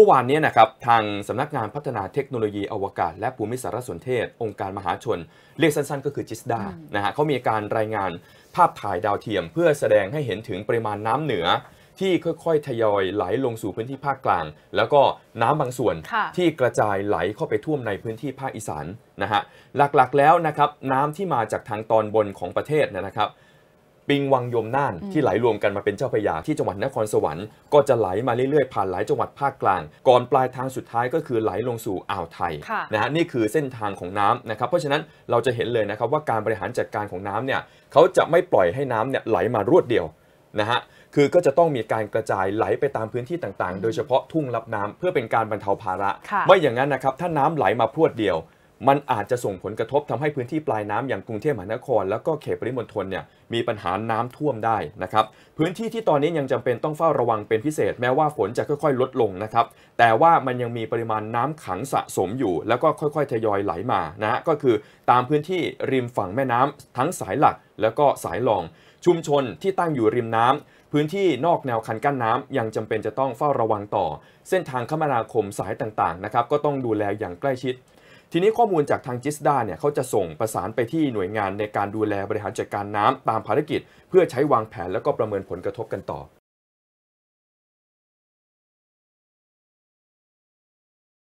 มื่อวานนี้นะครับทางสำนักงานพัฒนาเทคโนโลยีอวกาศ และภูมิสารสนเทศ องค์การมหาชน เรียกสั้นๆ ก็คือจิสดานะฮะเขามีการรายงานภาพถ่ายดาวเทียม เพื่อแสดงให้เห็นถึงปริมาณน้ำเหนือ ที่ค่อยๆ ทยอยไหลลงสู่พื้นที่ภาคกลาง แล้วก็น้ำบางส่วนค่ะที่กระจายไหลเข้าไปท่วมในพื้นที่ภาคอีสานนะฮะหลักๆแล้วนะครับน้ำที่มาจากทางตอนบนของประเทศเนยนะครับ ปิงวังยมน่านที่ไหลรวมกันมาเป็นเจ้าพระยาที่จังหวัดนครสวรรค์ก็จะไหลมาเรื่อยๆผ่านหลายจังหวัดภาคกลาง ก่อนปลายทางสุดท้ายก็คือไหลลงสู่อ่าวไทยค่ะนะฮะนี่คือเส้นทางของน้ำนะครับเพราะฉะนั้นเราจะเห็นเลยนะครับว่าการบริหารจัดการของน้ำเนี่ยเขาจะไม่ปล่อยให้น้ำเนี่ยไหลมารวดเดียวนะฮะคือก็จะต้องมีการกระจายไหลไปตามพื้นที่ต่างๆ โดยเฉพาะทุ่งรับน้ำเพื่อเป็นการบรรเทาภาระค่ะไม่อย่างนั้นนะครับถ้าน้ำไหลมาพรวดเดียว มันอาจจะส่งผลกระทบทำให้พื้นที่ปลายน้ำอย่างกรุงเทพมหานคร แล้วก็เขตปริมณฑลเนี่ยมีปัญหาน้ำท่วมได้นะครับพื้นที่ที่ตอนนี้ยังจำเป็นต้องเฝ้าระวังเป็นพิเศษ แม้ว่าฝนจะค่อยๆ ลดลงนะครับแต่ว่ามันยังมีปริมาณน้ำขังสะสมอยู่ แล้วก็ค่อยๆทยอยไหลมานะฮะก็คือตามพื้นที่ริมฝั่งแม่น้ำทั้งสายหลักแล้วก็สายรอง ชุมชนที่ตั้งอยู่ริมน้ำพื้นที่นอกแนวคันกั้นน้ำยังจำเป็นจะต้องเฝ้าระวังต่อ เส้นทางคมนาคมสายต่างๆนะครับก็ต้องดูแลอย่างใกล้ชิด ทีนี้ข้อมูลจากทางจิสดาเนี่ยเขาจะส่งประสานไปที่หน่วยงานในการดูแลบริหารจัดการน้ำตามภารกิจ เพื่อใช้วางแผนแล้วก็ประเมินผลกระทบกันต่อ